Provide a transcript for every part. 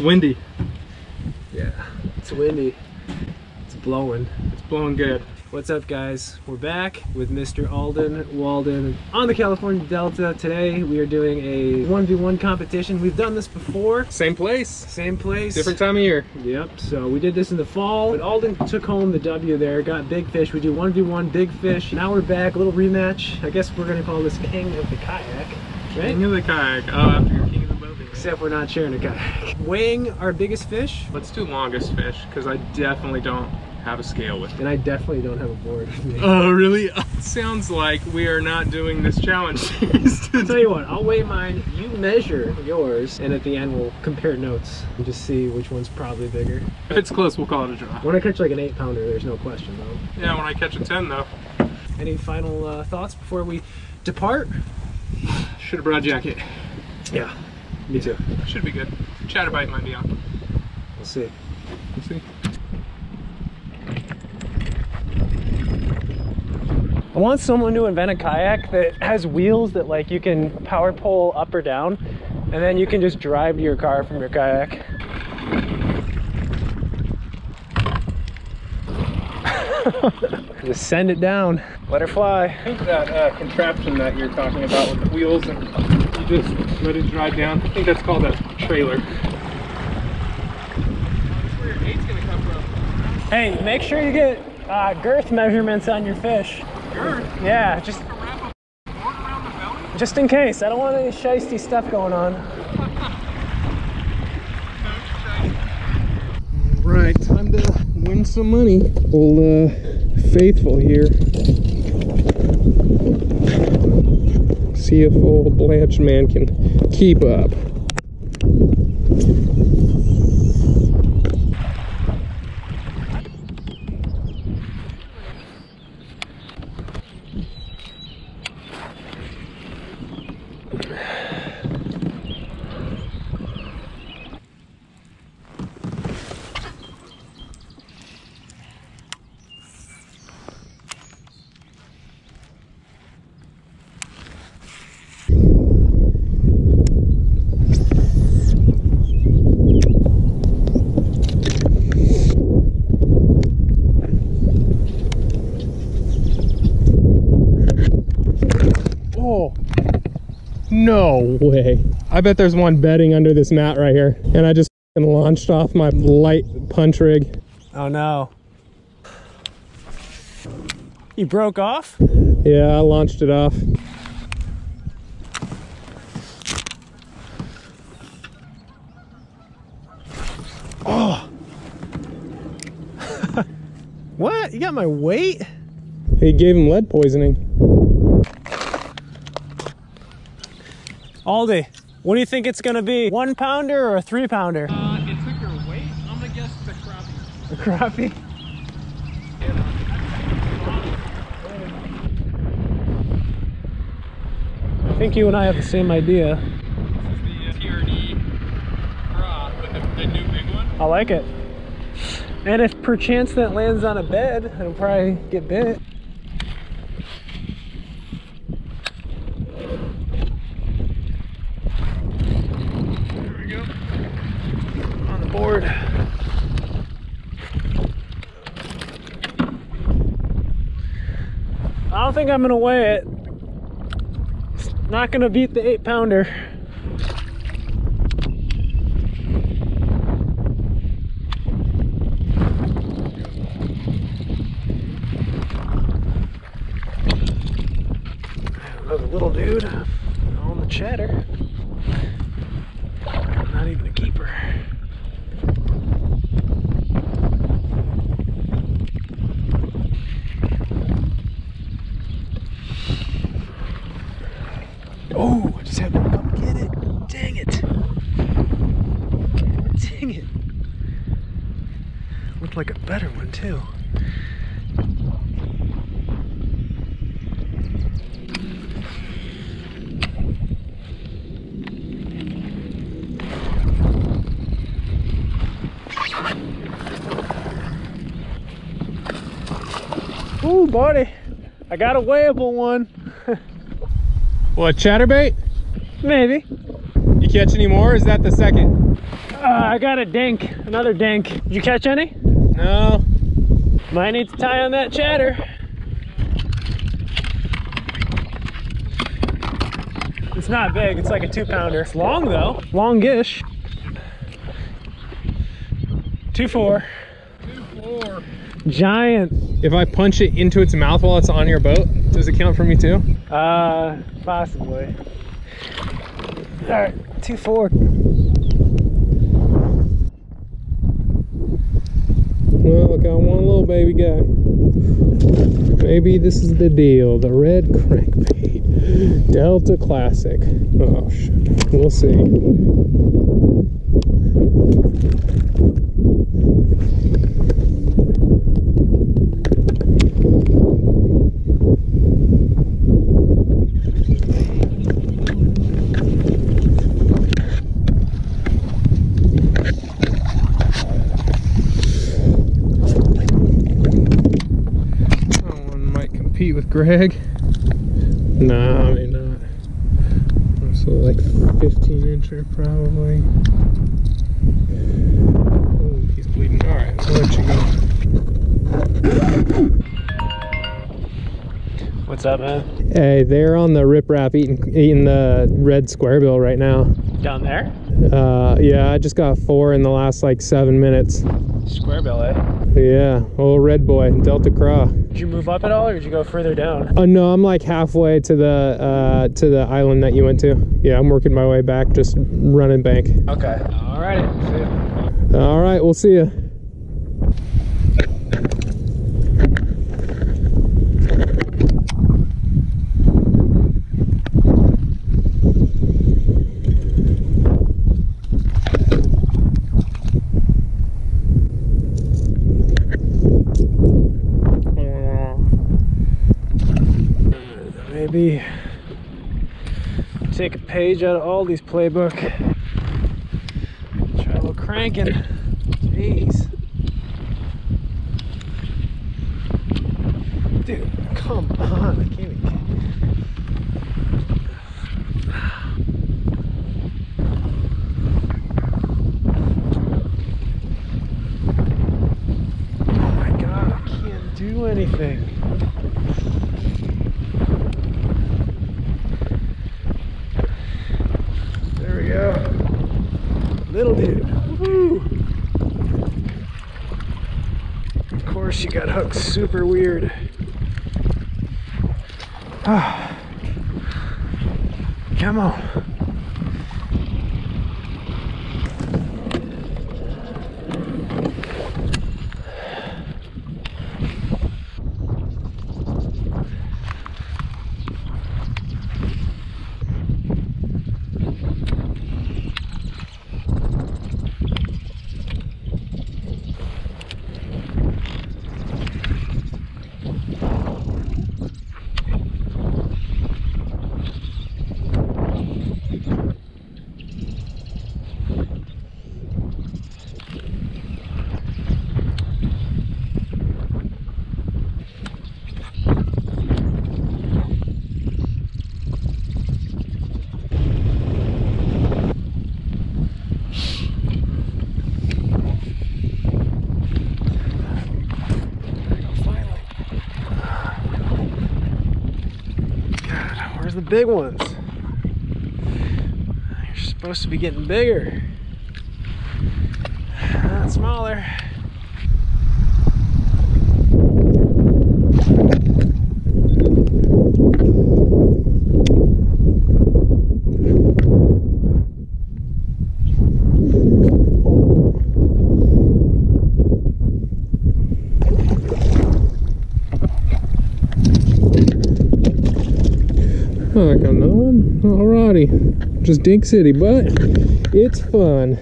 It's windy. Yeah, it's windy. It's blowing. It's blowing good. What's up guys? We're back with Mr. Alden Walden on the California Delta. Today we are doing a 1v1 competition. We've done this before. Same place, Same place. different time of year. Yep, so we did this in the fall. But Alden took home the W there, got big fish. We do 1v1 big fish. Now we're back, a little rematch. I guess we're gonna call this King of the Kayak, right? King of the kayak. Oh, after you're king of the boat. Except we're not sharing a kayak. Weighing our biggest fish, Let's do longest fish because I definitely don't have a scale with me. and I definitely don't have a board with me. Oh, really? Sounds like we are not doing this challenge. I'll tell you what, I'll weigh mine, you measure yours, and at the end we'll compare notes and just see which one's probably bigger. if it's close, we'll call it a draw. When I catch like an eight pounder, there's no question though. Yeah, when I catch a 10 though. Any final uh, thoughts before we depart? Should have brought a jacket. Yeah, me too. Should be good. Chatterbait might be on. We'll see. Let's see. I want someone to invent a kayak that has wheels that like you can power pull up or down, and then you can just drive to your car from your kayak. just send it down, let her fly. I think that uh, contraption that you're talking about with the wheels and you just let it drive down. I think that's called a trailer. That's where your eight's gonna come from. Hey, make sure you get uh, girth measurements on your fish. Girth. Yeah, just Wrap a board around the belly. just in case. I don't want any shisty stuff going on. Right, time to win some money. Old uh, Faithful here. See if old Blanche man can keep up. Oh, no way. I bet there's one bedding under this mat right here. And I just launched off my light punch rig. Oh no. You broke off? Yeah, I launched it off. Oh! what? You got my weight? He gave him lead poisoning. Aldi, what do you think it's gonna be? One pounder or a three pounder? Uh, it took your weight. I'm gonna guess a crappie. A crappie? I think you and I have the same idea. This is the TRD Craw, but the, the new big one. I like it. And if perchance that lands on a bed, it'll probably get bit. There we go. on the board. I don't think I'm gonna weigh it. It's not gonna beat the eight pounder. Another little dude on the chatter. Not even a keeper. Oh, I just had to come get it. Dang it. Dang it. Looked like a better one, too. Ooh, buddy. I got a weighable one. What, chatterbait? Maybe. You catch any more? Or is that the second? Uh, Uh, I got a dink, another dink. Did you catch any? No. Might need to tie on that chatter. It's not big, it's like a two pounder. It's long though, longish. Two four. Two four. Giant. If I punch it into its mouth while it's on your boat, does it count for me too? Uh, possibly. All right, two four. Well, I got one little baby guy. Maybe this is the deal. The red crankbait. Delta Classic. Oh, shit. We'll see. Greg. Nah, maybe not. So like 15 incher probably. Oh, he's bleeding. All right, I'll let you go. What's up, man? Hey, they're on the riprap eating eating the red square bill right now. Down there? Uh, yeah, I just got four in the last like seven minutes. Square bill, eh? Yeah, old red boy, Delta Craw. Did you move up at all, or did you go further down? Oh no, I'm like halfway to the uh, to the island that you went to. Yeah, I'm working my way back, just running bank. Okay. See ya. All right, we'll see you. Maybe take a page out of Aldi's playbook. Try a little cranking. Jeez. Dude, come on. I can't even. Oh my god, I can't do anything. There we go. Little dude. Woo. Of you super weird. Come on. God, where's the big ones? You're supposed to be getting bigger. Not smaller. Oh, I got another one. Alrighty, just Dink City, but it's fun.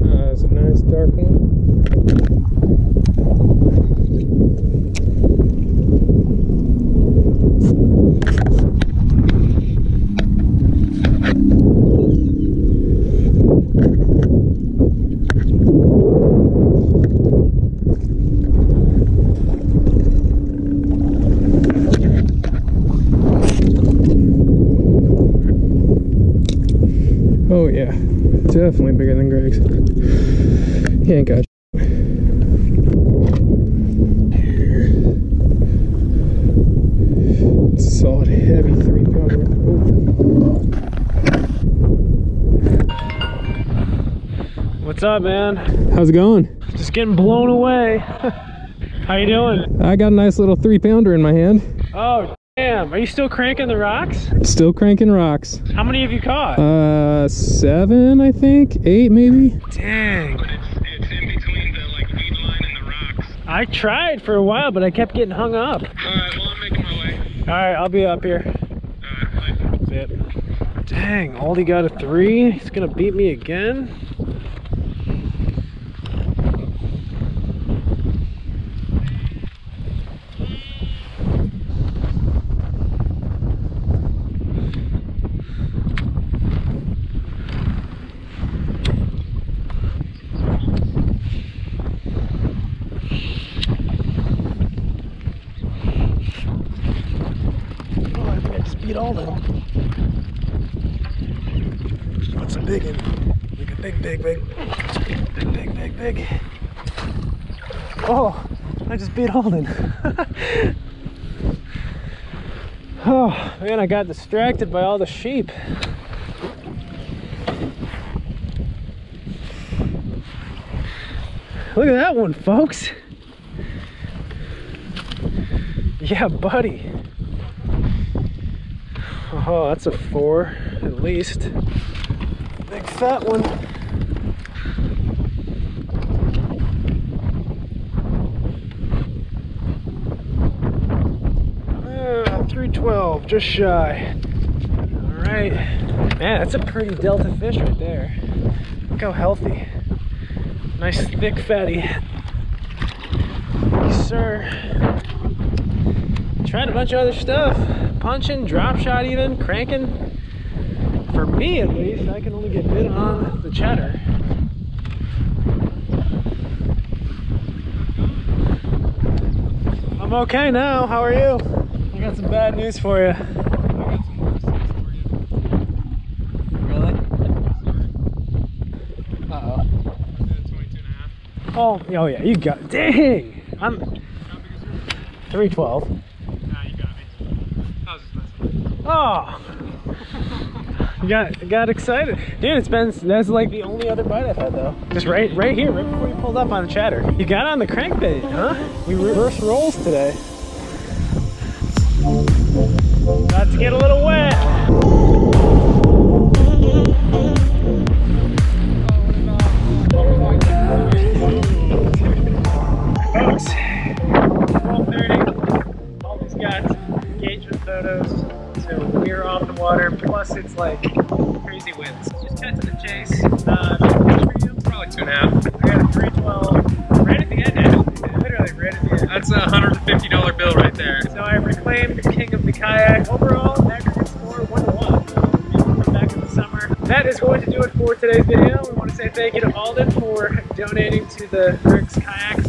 Uh, that's a nice dark one. Oh yeah, definitely bigger than Greg's. He ain't got It's a solid heavy three pounder. What's up, man? How's it going? Just getting blown away. How you doing? I got a nice little three pounder in my hand. Oh, damn. Are you still cranking the rocks? Still cranking rocks. How many have you caught? Uh, seven, I think. Eight, maybe. Dang. But it's, it's in between the like weed line and the rocks. I tried for a while, but I kept getting hung up. Alright, well I'm making my way. All right, I'll be up here. Alright, bye. That's it. Dang, Aldi got a three. He's gonna beat me again. Oh, I a big one? Big, big, big. Big, big, big, big. Oh, I just beat Alden. oh, man, I got distracted by all the sheep. Look at that one, folks. Yeah, buddy. Oh, that's a four at least. Big fat one. Uh, 312, just shy. All right. Man, that's a pretty delta fish right there. Look how healthy. Nice thick fatty. Yes, sir. Tried a bunch of other stuff. Punching, drop shot even, cranking. For me at least, I can only get bit on the cheddar. I'm okay now. How are you? I got some bad news for you. Really? Uh-oh. Oh, oh yeah, you got Dang! I'm 312. Nah, you got me. I was just messing with you. Oh, you got got excited, dude. It's been that's like the only other bite I've had though. Just right right here, right before you pulled up on the chatter. You got on the crankbait, huh? We reverse roles today. About to get a little wet. Folks, 12:30. Always got engagement photos, so we're off the water. Plus, it's like crazy winds. Just cut to the chase. Uh, for you, Probably two and a half. I got a 312 right at the end. Actually, literally right at the end. That's a hundred and fifty dollar bill right there. So I reclaimed the king of the kayak. Overall, aggregate score one to one. So we'll come back in the summer. That is going to do it for today's video. We want to say thank you to Alden for donating to the Rick's Kayak